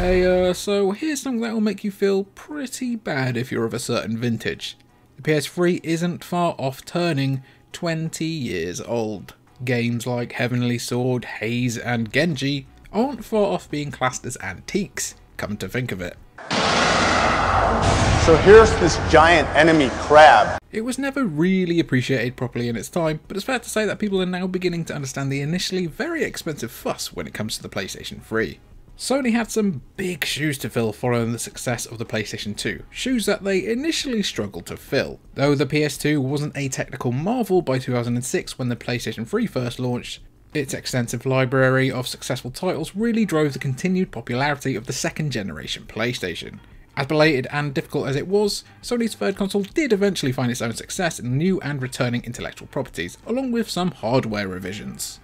Hey, uh, so here's something that will make you feel pretty bad if you're of a certain vintage. The PS3 isn't far off turning 20 years old. Games like Heavenly Sword, Haze, and Genji aren't far off being classed as antiques, come to think of it. So here's this giant enemy crab. It was never really appreciated properly in its time, but it's fair to say that people are now beginning to understand the initially very expensive fuss when it comes to the PlayStation 3. Sony had some big shoes to fill following the success of the PlayStation 2, shoes that they initially struggled to fill. Though the PS2 wasn't a technical marvel by 2006 when the PlayStation 3 first launched, its extensive library of successful titles really drove the continued popularity of the second generation PlayStation. As belated and difficult as it was, Sony's third console did eventually find its own success in new and returning intellectual properties, along with some hardware revisions.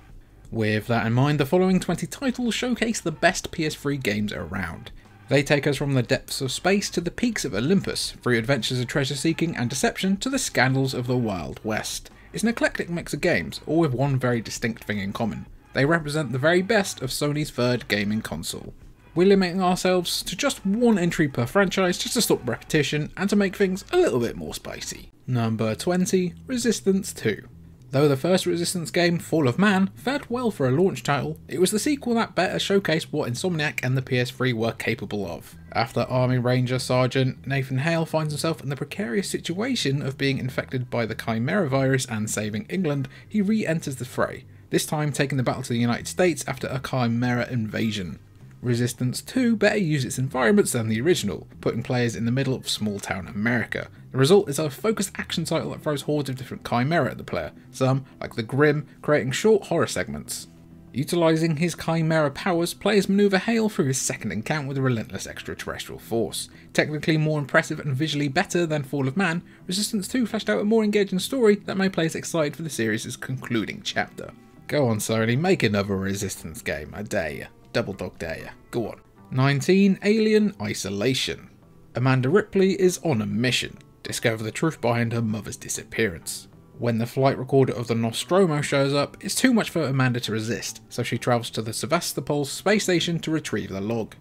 With that in mind, the following 20 titles showcase the best PS3 games around. They take us from the depths of space to the peaks of Olympus, through adventures of treasure seeking and deception to the scandals of the Wild West. It's an eclectic mix of games, all with one very distinct thing in common. They represent the very best of Sony's third gaming console. We're limiting ourselves to just one entry per franchise just to stop repetition and to make things a little bit more spicy. Number 20, Resistance 2. Though the first Resistance game, Fall of Man, fared well for a launch title, it was the sequel that better showcased what Insomniac and the PS3 were capable of. After Army Ranger Sergeant Nathan Hale finds himself in the precarious situation of being infected by the Chimera virus and saving England, he re-enters the fray, this time taking the battle to the United States after a Chimera invasion. Resistance 2 better use its environments than the original, putting players in the middle of small town America. The result is a focused action title that throws hordes of different chimera at the player, some, like the Grim, creating short horror segments. Utilising his chimera powers, players manoeuvre Hale through his second encounter with a relentless extraterrestrial force. Technically more impressive and visually better than Fall of Man, Resistance 2 fleshed out a more engaging story that made players excited for the series' concluding chapter. Go on Sony, make another Resistance game, I dare you. Double dog dare you. Go on. 19. Alien Isolation. Amanda Ripley is on a mission. Discover the truth behind her mother's disappearance. When the flight recorder of the Nostromo shows up, it's too much for Amanda to resist, so she travels to the Sevastopol space station to retrieve the log.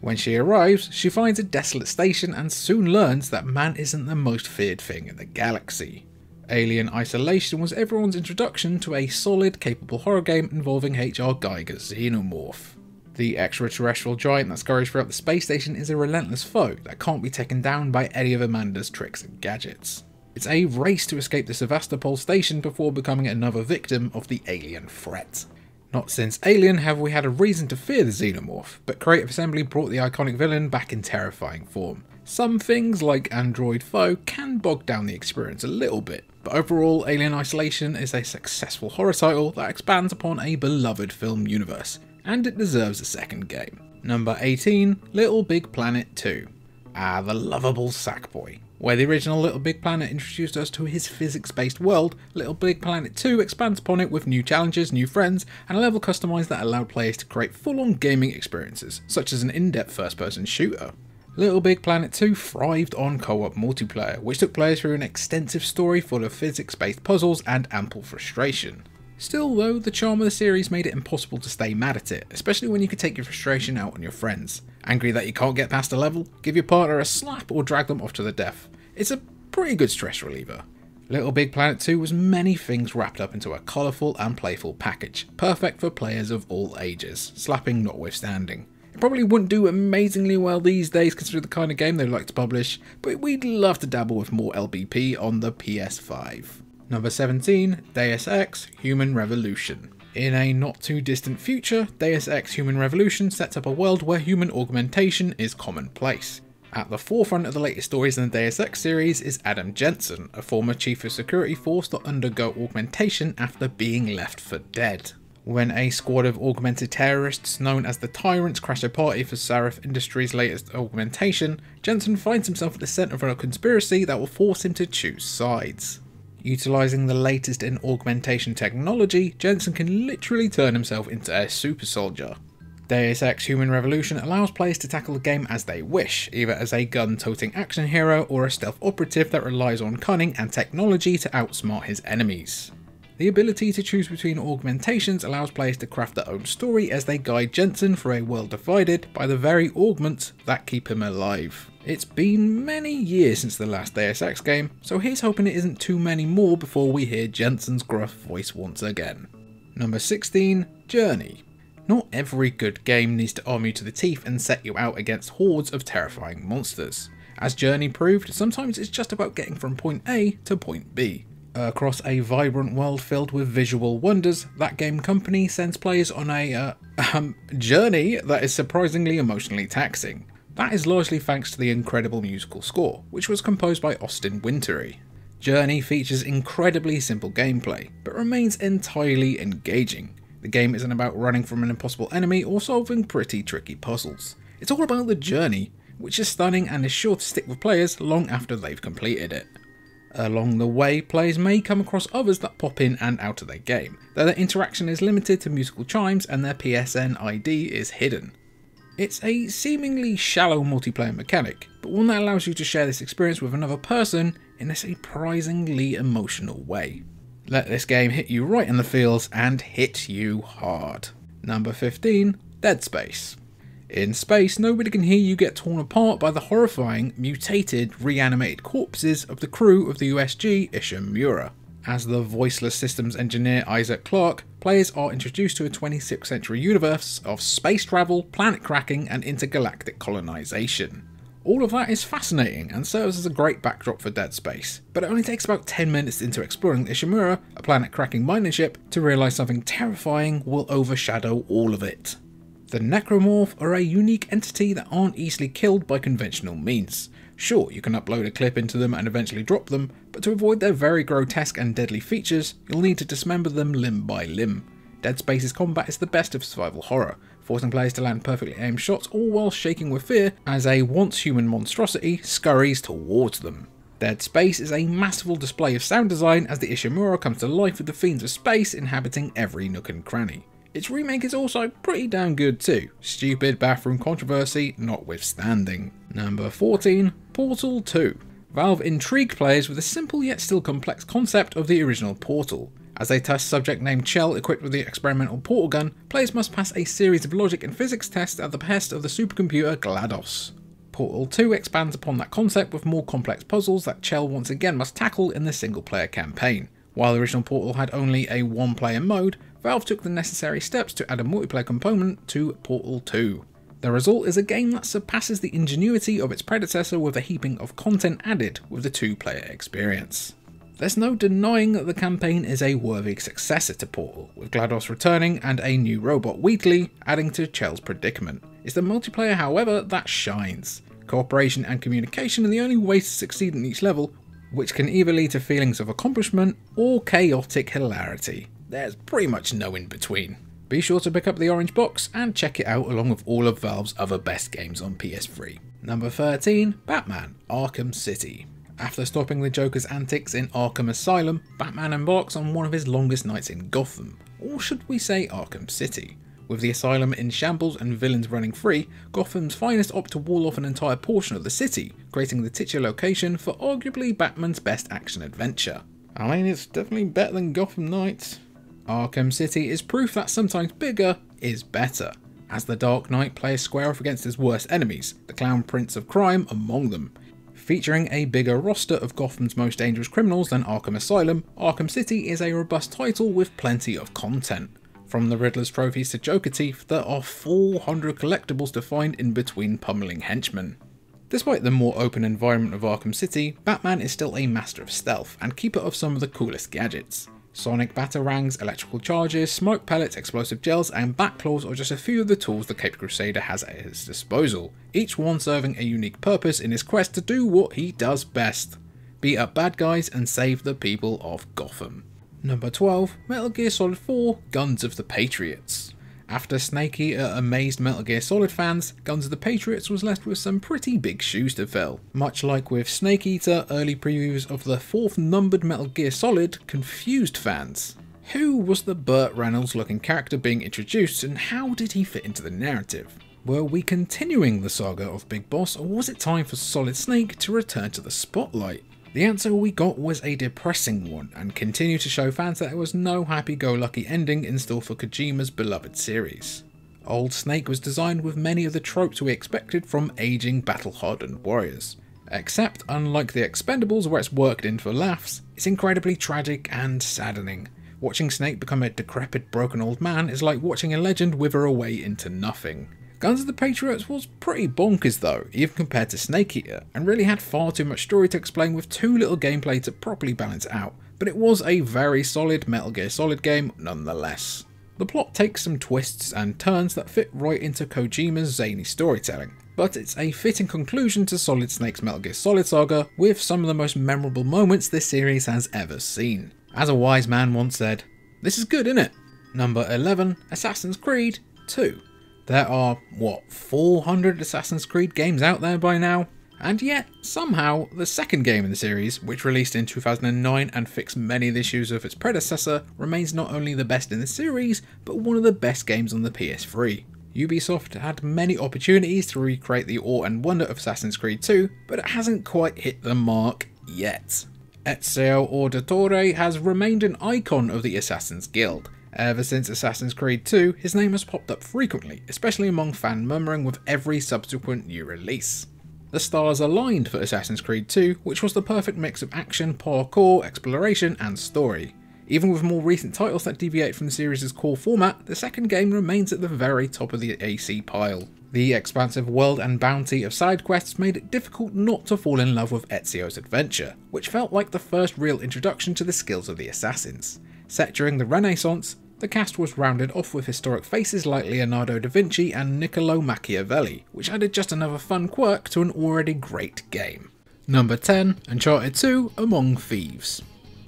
When she arrives, she finds a desolate station and soon learns that man isn't the most feared thing in the galaxy. Alien Isolation was everyone's introduction to a solid, capable horror game involving H.R. Giger's Xenomorph. The extraterrestrial giant that scurries throughout the space station is a relentless foe that can't be taken down by any of Amanda's tricks and gadgets. It's a race to escape the Sevastopol station before becoming another victim of the alien threat. Not since Alien have we had a reason to fear the Xenomorph, but Creative Assembly brought the iconic villain back in terrifying form. Some things, like Android Foe, can bog down the experience a little bit, but overall Alien Isolation is a successful horror title that expands upon a beloved film universe, and it deserves a second game. Number 18, Little Big Planet 2. Ah, the lovable Sackboy. Where the original Little Big Planet introduced us to his physics-based world, Little Big Planet 2 expands upon it with new challenges, new friends, and a level customized that allowed players to create full-on gaming experiences, such as an in-depth first-person shooter. Little Big Planet 2 thrived on co-op multiplayer, which took players through an extensive story full of physics-based puzzles and ample frustration. Still though, the charm of the series made it impossible to stay mad at it, especially when you could take your frustration out on your friends. Angry that you can't get past a level? Give your partner a slap or drag them off to the death. It's a pretty good stress reliever. Little Big Planet 2 was many things wrapped up into a colourful and playful package, perfect for players of all ages, slapping notwithstanding. It probably wouldn't do amazingly well these days considering the kind of game they'd like to publish, but we'd love to dabble with more LBP on the PS5. Number 17, Deus Ex Human Revolution. In a not too distant future, Deus Ex Human Revolution sets up a world where human augmentation is commonplace. At the forefront of the latest stories in the Deus Ex series is Adam Jensen, a former chief of security force to undergo augmentation after being left for dead. When a squad of augmented terrorists known as the Tyrants crash a party for Sarif Industries' latest augmentation, Jensen finds himself at the centre of a conspiracy that will force him to choose sides. Utilising the latest in augmentation technology, Jensen can literally turn himself into a super soldier. Deus Ex Human Revolution allows players to tackle the game as they wish, either as a gun-toting action hero or a stealth operative that relies on cunning and technology to outsmart his enemies. The ability to choose between augmentations allows players to craft their own story as they guide Jensen through a world divided by the very augments that keep him alive. It's been many years since the last Deus Ex game, so here's hoping it isn't too many more before we hear Jensen's gruff voice once again. Number 16, Journey. Not every good game needs to arm you to the teeth and set you out against hordes of terrifying monsters. As Journey proved, sometimes it's just about getting from point A to point B. Across a vibrant world filled with visual wonders, that game company sends players on a uh, um, journey that is surprisingly emotionally taxing. That is largely thanks to the incredible musical score, which was composed by Austin Wintory. Journey features incredibly simple gameplay, but remains entirely engaging. The game isn't about running from an impossible enemy or solving pretty tricky puzzles. It's all about the journey, which is stunning and is sure to stick with players long after they've completed it. Along the way, players may come across others that pop in and out of their game, though their interaction is limited to musical chimes and their PSN ID is hidden. It's a seemingly shallow multiplayer mechanic, but one that allows you to share this experience with another person in a surprisingly emotional way. Let this game hit you right in the feels and hit you hard. Number 15, Dead Space. In space, nobody can hear you get torn apart by the horrifying, mutated, reanimated corpses of the crew of the USG Ishimura. As the voiceless systems engineer Isaac Clarke, players are introduced to a 26th century universe of space travel, planet cracking, and intergalactic colonization. All of that is fascinating and serves as a great backdrop for Dead Space, but it only takes about 10 minutes into exploring Ishimura, a planet cracking mining ship, to realise something terrifying will overshadow all of it. The Necromorph are a unique entity that aren't easily killed by conventional means. Sure, you can upload a clip into them and eventually drop them, but to avoid their very grotesque and deadly features, you'll need to dismember them limb by limb. Dead Space's combat is the best of survival horror, forcing players to land perfectly aimed shots all while shaking with fear as a once human monstrosity scurries towards them. Dead Space is a masterful display of sound design as the Ishimura comes to life with the fiends of space inhabiting every nook and cranny. Its remake is also pretty damn good too, stupid bathroom controversy notwithstanding. Number 14, Portal 2. Valve intrigued players with the simple yet still complex concept of the original Portal. As they test subject named Chell equipped with the experimental portal gun, players must pass a series of logic and physics tests at the behest of the supercomputer GLaDOS. Portal 2 expands upon that concept with more complex puzzles that Chell once again must tackle in the single player campaign. While the original Portal had only a one player mode, Valve took the necessary steps to add a multiplayer component to Portal 2. The result is a game that surpasses the ingenuity of its predecessor with a heaping of content added with the two player experience. There's no denying that the campaign is a worthy successor to Portal, with GLaDOS returning and a new robot Wheatley adding to Chell's predicament. It's the multiplayer, however, that shines. Cooperation and communication are the only ways to succeed in each level, which can either lead to feelings of accomplishment or chaotic hilarity. There's pretty much no in between. Be sure to pick up the orange box and check it out along with all of Valve's other best games on PS3. Number 13, Batman Arkham City. After stopping the Joker's antics in Arkham Asylum, Batman embarks on one of his longest nights in Gotham, or should we say Arkham City. With the asylum in shambles and villains running free, Gotham's finest opt to wall off an entire portion of the city, creating the titular location for arguably Batman's best action adventure. I mean, it's definitely better than Gotham Knights. Arkham City is proof that sometimes bigger is better. As the Dark Knight players square off against his worst enemies, the Clown Prince of Crime among them. Featuring a bigger roster of Gotham's most dangerous criminals than Arkham Asylum, Arkham City is a robust title with plenty of content. From the Riddler's trophies to Joker teeth, there are 400 collectibles to find in between pummeling henchmen. Despite the more open environment of Arkham City, Batman is still a master of stealth and keeper of some of the coolest gadgets. Sonic batarangs, electrical charges, smoke pellets, explosive gels, and claws are just a few of the tools the Cape Crusader has at his disposal, each one serving a unique purpose in his quest to do what he does best beat up bad guys and save the people of Gotham. Number 12, Metal Gear Solid 4 Guns of the Patriots. After Snake Eater amazed Metal Gear Solid fans, Guns of the Patriots was left with some pretty big shoes to fill. Much like with Snake Eater, early previews of the fourth numbered Metal Gear Solid confused fans. Who was the Burt Reynolds looking character being introduced and how did he fit into the narrative? Were we continuing the saga of Big Boss or was it time for Solid Snake to return to the spotlight? The answer we got was a depressing one, and continued to show fans that there was no happy go lucky ending in store for Kojima's beloved series. Old Snake was designed with many of the tropes we expected from aging battle hardened warriors. Except, unlike the Expendables where it's worked in for laughs, it's incredibly tragic and saddening. Watching Snake become a decrepit, broken old man is like watching a legend wither away into nothing. Guns of the Patriots was pretty bonkers though, even compared to Snake Eater, and really had far too much story to explain with too little gameplay to properly balance out, but it was a very solid Metal Gear Solid game nonetheless. The plot takes some twists and turns that fit right into Kojima's zany storytelling, but it's a fitting conclusion to Solid Snake's Metal Gear Solid saga with some of the most memorable moments this series has ever seen. As a wise man once said, this is good, innit? Number 11, Assassin's Creed 2. There are, what, 400 Assassin's Creed games out there by now? And yet, somehow, the second game in the series, which released in 2009 and fixed many of the issues of its predecessor, remains not only the best in the series, but one of the best games on the PS3. Ubisoft had many opportunities to recreate the awe and wonder of Assassin's Creed 2, but it hasn't quite hit the mark yet. Ezio Auditore has remained an icon of the Assassin's Guild, Ever since Assassin's Creed 2, his name has popped up frequently, especially among fan murmuring with every subsequent new release. The stars aligned for Assassin's Creed 2, which was the perfect mix of action, parkour, exploration, and story. Even with more recent titles that deviate from the series' core format, the second game remains at the very top of the AC pile. The expansive world and bounty of side quests made it difficult not to fall in love with Ezio's adventure, which felt like the first real introduction to the skills of the assassins. Set during the Renaissance, the cast was rounded off with historic faces like Leonardo da Vinci and Niccolo Machiavelli, which added just another fun quirk to an already great game. Number 10, Uncharted 2 Among Thieves.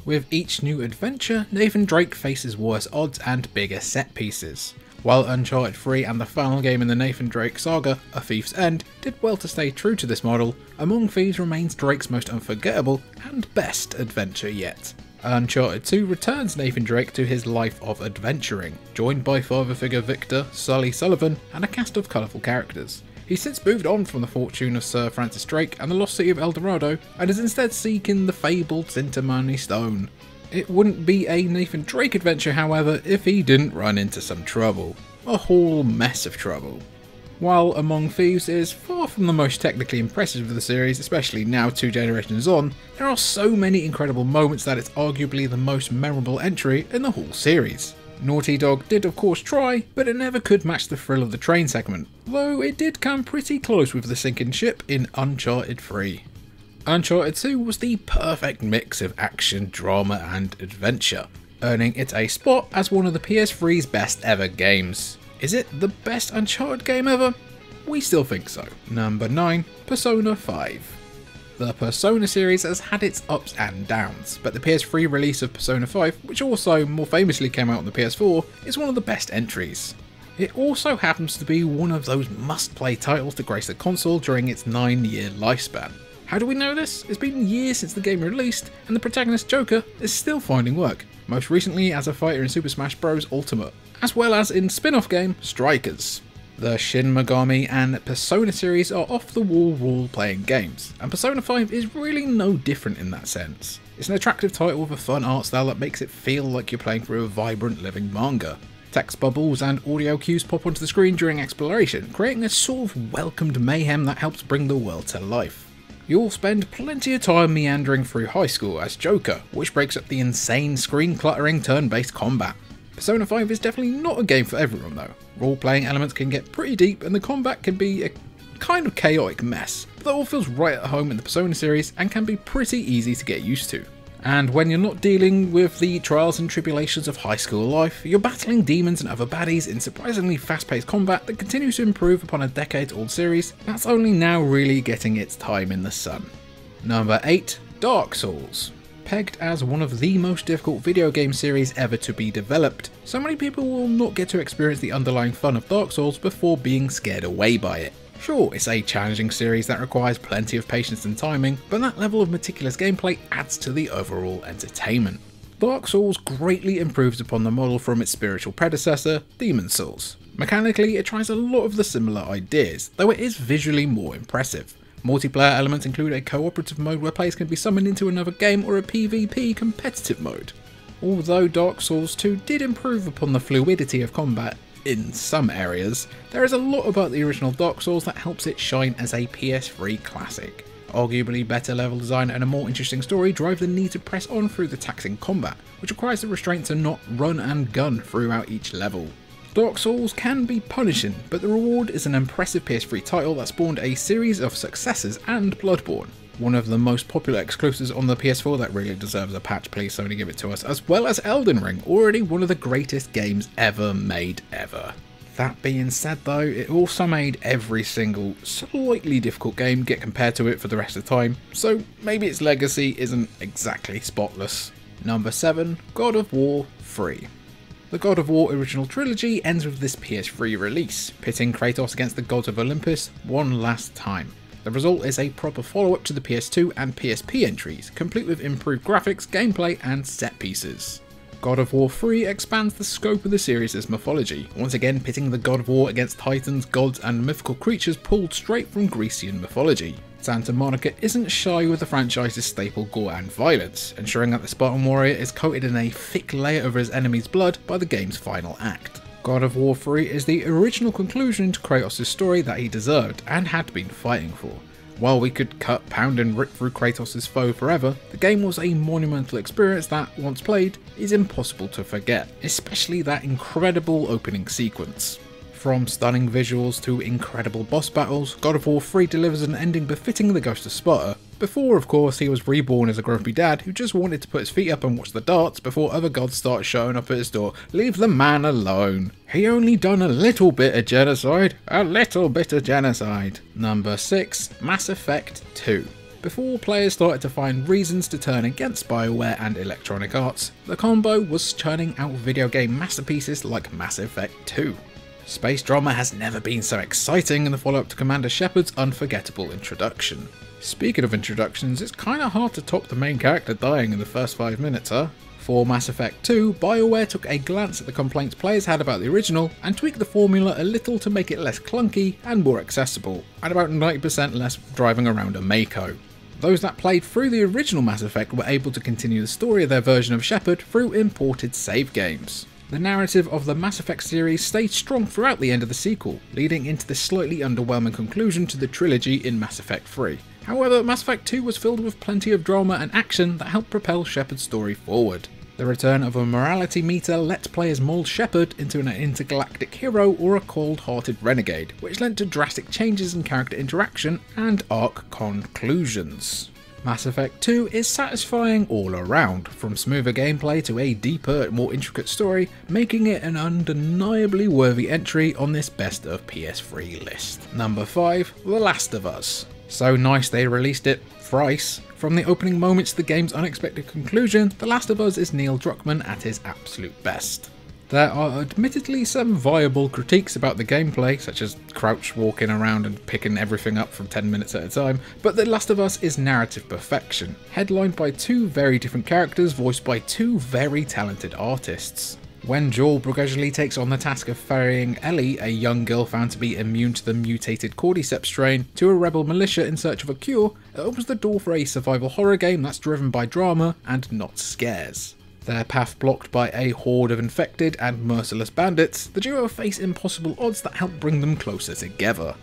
With each new adventure, Nathan Drake faces worse odds and bigger set pieces. While Uncharted 3 and the final game in the Nathan Drake saga, A Thief's End, did well to stay true to this model, Among Thieves remains Drake's most unforgettable and best adventure yet. Uncharted 2 returns Nathan Drake to his life of adventuring, joined by father figure Victor, Sully Sullivan, and a cast of colourful characters. He's since moved on from the fortune of Sir Francis Drake and the lost city of El Dorado, and is instead seeking the fabled Cintamani Stone. It wouldn't be a Nathan Drake adventure, however, if he didn't run into some trouble. A whole mess of trouble. While Among Thieves is far from the most technically impressive of the series, especially now two generations on, there are so many incredible moments that it's arguably the most memorable entry in the whole series. Naughty Dog did of course try, but it never could match the thrill of the train segment, though it did come pretty close with the sinking ship in Uncharted 3. Uncharted 2 was the perfect mix of action, drama and adventure, earning it a spot as one of the PS3's best ever games. Is it the best Uncharted game ever? We still think so. Number 9, Persona 5. The Persona series has had its ups and downs, but the PS3 release of Persona 5, which also more famously came out on the PS4, is one of the best entries. It also happens to be one of those must play titles to grace the console during its 9 year lifespan. How do we know this? It's been years since the game released, and the protagonist Joker is still finding work, most recently as a fighter in Super Smash Bros. Ultimate as well as in spin-off game Strikers. The Shin Megami and Persona series are off-the-wall role-playing games, and Persona 5 is really no different in that sense. It's an attractive title with a fun art style that makes it feel like you're playing through a vibrant living manga. Text bubbles and audio cues pop onto the screen during exploration, creating a sort of welcomed mayhem that helps bring the world to life. You'll spend plenty of time meandering through high school as Joker, which breaks up the insane screen cluttering turn based combat. Persona 5 is definitely not a game for everyone though. Role playing elements can get pretty deep and the combat can be a kind of chaotic mess, but that all feels right at home in the Persona series and can be pretty easy to get used to. And when you're not dealing with the trials and tribulations of high school life, you're battling demons and other baddies in surprisingly fast paced combat that continues to improve upon a decades old series that's only now really getting its time in the sun. Number 8 Dark Souls pegged as one of the most difficult video game series ever to be developed, so many people will not get to experience the underlying fun of Dark Souls before being scared away by it. Sure, it's a challenging series that requires plenty of patience and timing, but that level of meticulous gameplay adds to the overall entertainment. Dark Souls greatly improves upon the model from its spiritual predecessor, Demon Souls. Mechanically, it tries a lot of the similar ideas, though it is visually more impressive. Multiplayer elements include a cooperative mode where players can be summoned into another game or a PvP competitive mode. Although Dark Souls 2 did improve upon the fluidity of combat in some areas, there is a lot about the original Dark Souls that helps it shine as a PS3 classic. Arguably better level design and a more interesting story drive the need to press on through the taxing combat, which requires the restraint to not run and gun throughout each level. Dark Souls can be punishing, but the reward is an impressive PS3 title that spawned a series of successors and Bloodborne. One of the most popular exclusives on the PS4 that really deserves a patch, please Sony give it to us, as well as Elden Ring, already one of the greatest games ever made ever. That being said though, it also made every single slightly difficult game get compared to it for the rest of the time, so maybe its legacy isn't exactly spotless. Number 7, God of War 3. The God of War original trilogy ends with this PS3 release, pitting Kratos against the gods of Olympus one last time. The result is a proper follow up to the PS2 and PSP entries, complete with improved graphics, gameplay, and set pieces. God of War 3 expands the scope of the series' mythology, once again pitting the God of War against titans, gods, and mythical creatures pulled straight from Grecian mythology. Santa Monica isn't shy with the franchise's staple gore and violence, ensuring that the Spartan warrior is coated in a thick layer over his enemy's blood by the game's final act. God of War 3 is the original conclusion to Kratos' story that he deserved and had been fighting for. While we could cut, pound and rip through Kratos' foe forever, the game was a monumental experience that, once played, is impossible to forget, especially that incredible opening sequence. From stunning visuals to incredible boss battles, God of War 3 delivers an ending befitting the Ghost of Sparta, before of course he was reborn as a grumpy dad who just wanted to put his feet up and watch the darts before other gods start showing up at his door. Leave the man alone. He only done a little bit of genocide. A little bit of genocide. Number 6. Mass Effect 2. Before players started to find reasons to turn against Bioware and Electronic Arts, the combo was churning out video game masterpieces like Mass Effect 2. Space drama has never been so exciting in the follow up to Commander Shepard's unforgettable introduction. Speaking of introductions, it's kinda hard to top the main character dying in the first 5 minutes, huh? For Mass Effect 2, BioWare took a glance at the complaints players had about the original and tweaked the formula a little to make it less clunky and more accessible, and about 90% less driving around a Mako. Those that played through the original Mass Effect were able to continue the story of their version of Shepard through imported save games. The narrative of the Mass Effect series stayed strong throughout the end of the sequel, leading into the slightly underwhelming conclusion to the trilogy in Mass Effect 3. However, Mass Effect 2 was filled with plenty of drama and action that helped propel Shepard's story forward. The return of a morality meter let players mould Shepard into an intergalactic hero or a cold-hearted renegade, which led to drastic changes in character interaction and arc conclusions. Mass Effect 2 is satisfying all around, from smoother gameplay to a deeper, more intricate story, making it an undeniably worthy entry on this best of PS3 list. Number 5, The Last of Us. So nice they released it thrice. From the opening moments to the game's unexpected conclusion, The Last of Us is Neil Druckmann at his absolute best. There are admittedly some viable critiques about the gameplay, such as Crouch walking around and picking everything up from 10 minutes at a time, but The Last of Us is narrative perfection, headlined by two very different characters voiced by two very talented artists. When Joel begrudgingly takes on the task of ferrying Ellie, a young girl found to be immune to the mutated cordyceps strain, to a rebel militia in search of a cure, it opens the door for a survival horror game that's driven by drama and not scares. Their path blocked by a horde of infected and merciless bandits, the duo face impossible odds that help bring them closer together.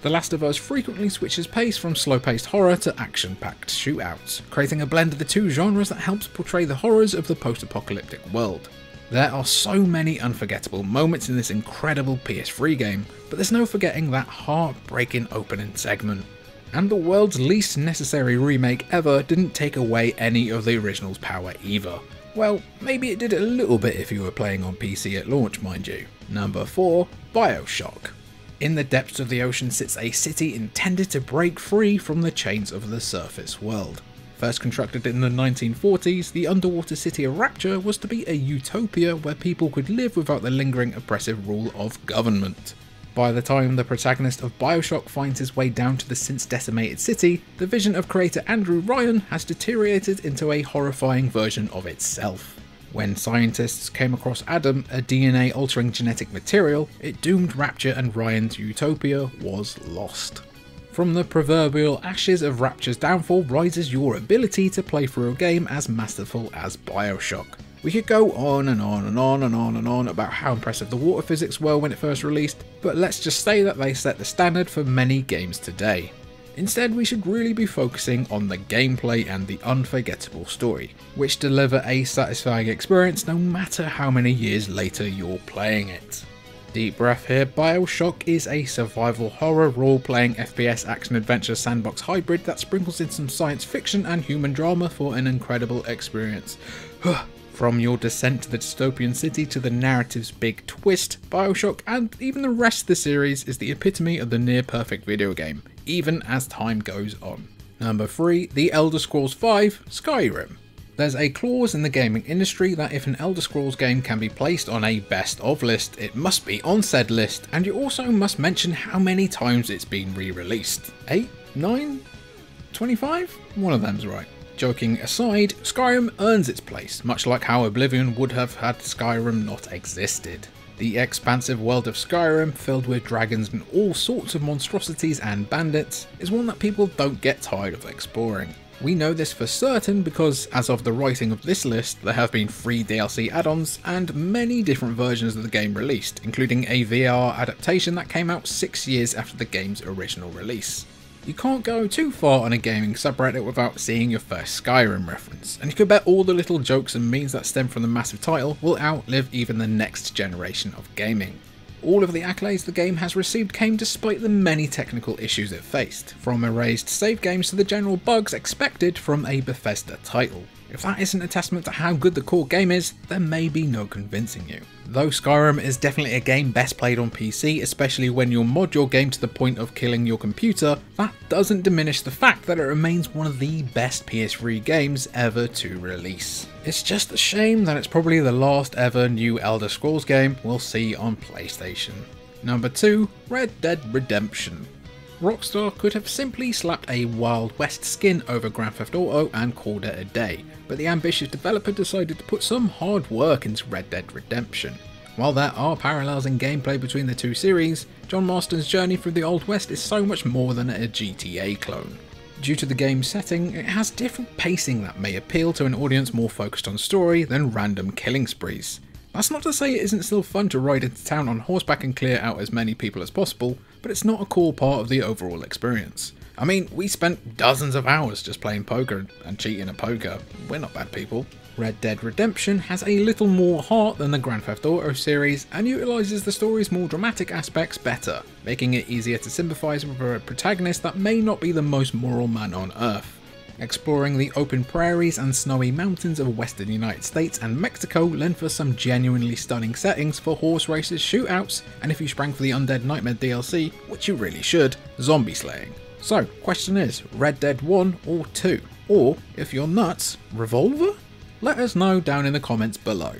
The Last of Us frequently switches pace from slow-paced horror to action-packed shootouts, creating a blend of the two genres that helps portray the horrors of the post-apocalyptic world. There are so many unforgettable moments in this incredible PS3 game, but there's no forgetting that heartbreaking opening segment. And the world's least necessary remake ever didn't take away any of the original's power either. Well, maybe it did a little bit if you were playing on PC at launch, mind you. Number 4 Bioshock. In the depths of the ocean sits a city intended to break free from the chains of the surface world. First constructed in the 1940s, the underwater city of Rapture was to be a utopia where people could live without the lingering oppressive rule of government. By the time the protagonist of Bioshock finds his way down to the since decimated city, the vision of creator Andrew Ryan has deteriorated into a horrifying version of itself. When scientists came across Adam, a DNA altering genetic material, it doomed Rapture and Ryan's utopia was lost. From the proverbial ashes of Rapture's downfall rises your ability to play through a game as masterful as Bioshock. We could go on and on and on and on and on about how impressive the water physics were when it first released, but let's just say that they set the standard for many games today. Instead, we should really be focusing on the gameplay and the unforgettable story, which deliver a satisfying experience no matter how many years later you're playing it. Deep breath here, Bioshock is a survival horror role-playing FPS action-adventure sandbox hybrid that sprinkles in some science fiction and human drama for an incredible experience. From your descent to the dystopian city to the narrative's big twist, Bioshock and even the rest of the series is the epitome of the near perfect video game, even as time goes on. Number 3, The Elder Scrolls V Skyrim. There's a clause in the gaming industry that if an Elder Scrolls game can be placed on a best of list, it must be on said list, and you also must mention how many times it's been re-released. 8? 9? 25? One of them's right. Joking aside, Skyrim earns its place, much like how Oblivion would have had Skyrim not existed. The expansive world of Skyrim, filled with dragons and all sorts of monstrosities and bandits, is one that people don't get tired of exploring. We know this for certain because, as of the writing of this list, there have been free DLC add-ons and many different versions of the game released, including a VR adaptation that came out 6 years after the game's original release. You can't go too far on a gaming subreddit without seeing your first Skyrim reference, and you can bet all the little jokes and memes that stem from the massive title will outlive even the next generation of gaming. All of the accolades the game has received came despite the many technical issues it faced, from erased save games to the general bugs expected from a Bethesda title. If that isn't a testament to how good the core game is, there may be no convincing you. Though Skyrim is definitely a game best played on PC, especially when you mod your game to the point of killing your computer, that doesn't diminish the fact that it remains one of the best PS3 games ever to release. It's just a shame that it's probably the last ever new Elder Scrolls game we'll see on PlayStation. Number 2, Red Dead Redemption. Rockstar could have simply slapped a Wild West skin over Grand Theft Auto and called it a day, but the ambitious developer decided to put some hard work into Red Dead Redemption. While there are parallels in gameplay between the two series, John Marston's journey through the Old West is so much more than a GTA clone. Due to the game's setting, it has different pacing that may appeal to an audience more focused on story than random killing sprees. That's not to say it isn't still fun to ride into town on horseback and clear out as many people as possible, but it's not a core part of the overall experience. I mean, we spent dozens of hours just playing poker and cheating at poker. We're not bad people. Red Dead Redemption has a little more heart than the Grand Theft Auto series and utilises the story's more dramatic aspects better, making it easier to sympathise with a protagonist that may not be the most moral man on earth exploring the open prairies and snowy mountains of western United States and Mexico lend for some genuinely stunning settings for horse races, shootouts, and if you sprang for the Undead Nightmare DLC, which you really should, zombie slaying. So, question is, Red Dead 1 or 2? Or, if you're nuts, Revolver? Let us know down in the comments below.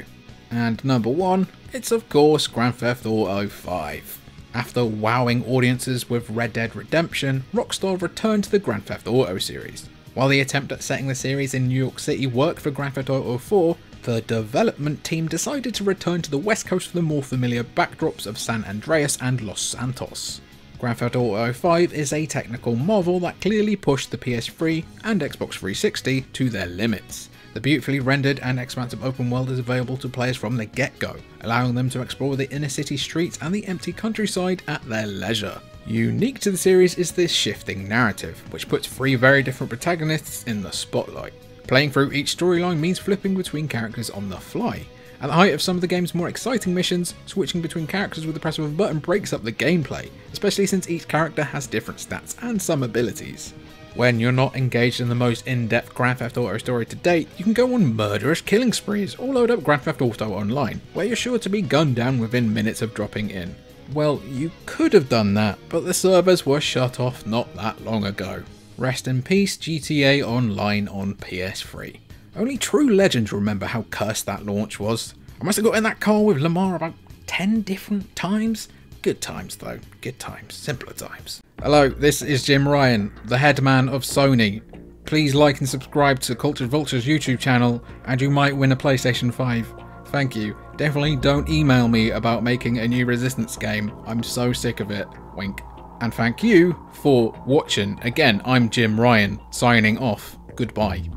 And number 1, it's of course Grand Theft Auto 5. After wowing audiences with Red Dead Redemption, Rockstar returned to the Grand Theft Auto series. While the attempt at setting the series in New York City worked for Grand Theft Auto 4, the development team decided to return to the west coast for the more familiar backdrops of San Andreas and Los Santos. Grand Theft Auto 5 is a technical marvel that clearly pushed the PS3 and Xbox 360 to their limits. The beautifully rendered and expansive open world is available to players from the get-go, allowing them to explore the inner city streets and the empty countryside at their leisure. Unique to the series is this shifting narrative, which puts three very different protagonists in the spotlight. Playing through each storyline means flipping between characters on the fly. At the height of some of the game's more exciting missions, switching between characters with the press of a button breaks up the gameplay, especially since each character has different stats and some abilities. When you're not engaged in the most in-depth Grand Theft Auto story to date, you can go on murderous killing sprees or load up Grand Theft Auto Online, where you're sure to be gunned down within minutes of dropping in. Well, you could have done that, but the servers were shut off not that long ago. Rest in peace GTA Online on PS3. Only true legends remember how cursed that launch was. I must have got in that car with Lamar about 10 different times. Good times though, good times, simpler times. Hello, this is Jim Ryan, the head man of Sony. Please like and subscribe to Cultured Vulture's YouTube channel and you might win a PlayStation 5. Thank you. Definitely don't email me about making a new Resistance game. I'm so sick of it. Wink. And thank you for watching. Again, I'm Jim Ryan, signing off. Goodbye.